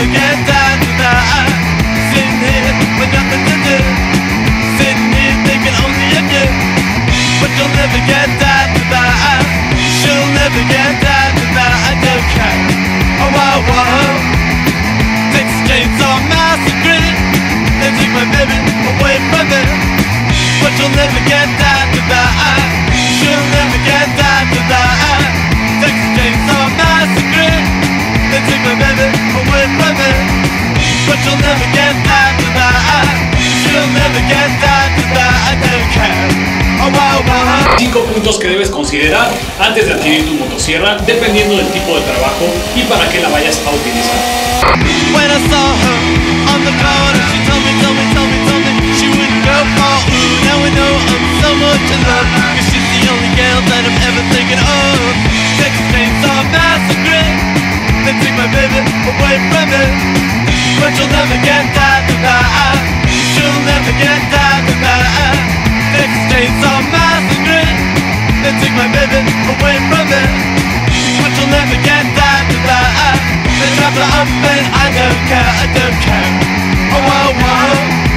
forget that, that. Sitting here with nothing to 5 puntos que debes considerar antes de adquirir tu motosierra dependiendo del tipo de trabajo y para qué la vayas a utilizar. أمن عدمك أدمك هو وهم